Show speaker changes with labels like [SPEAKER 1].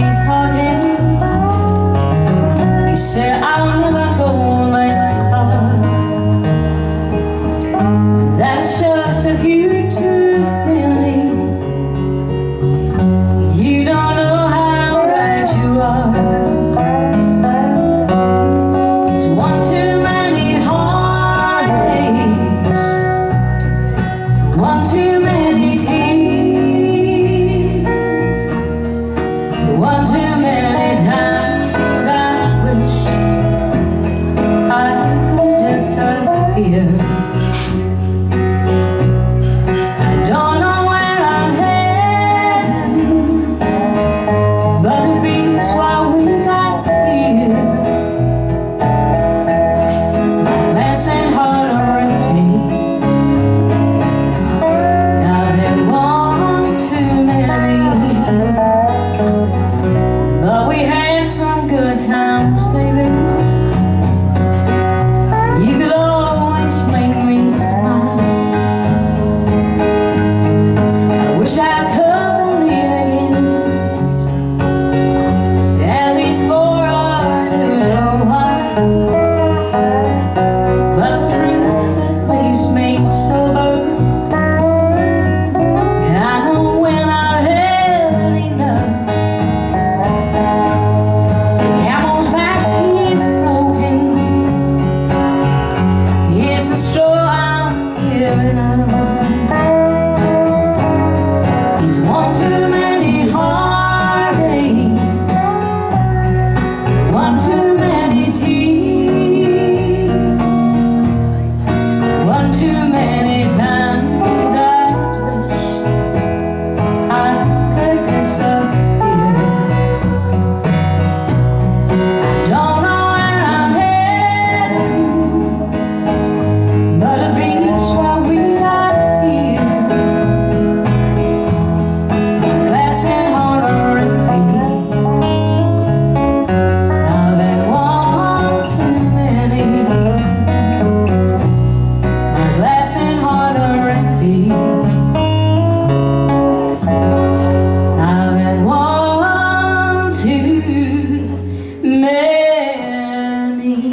[SPEAKER 1] talking Here. too many.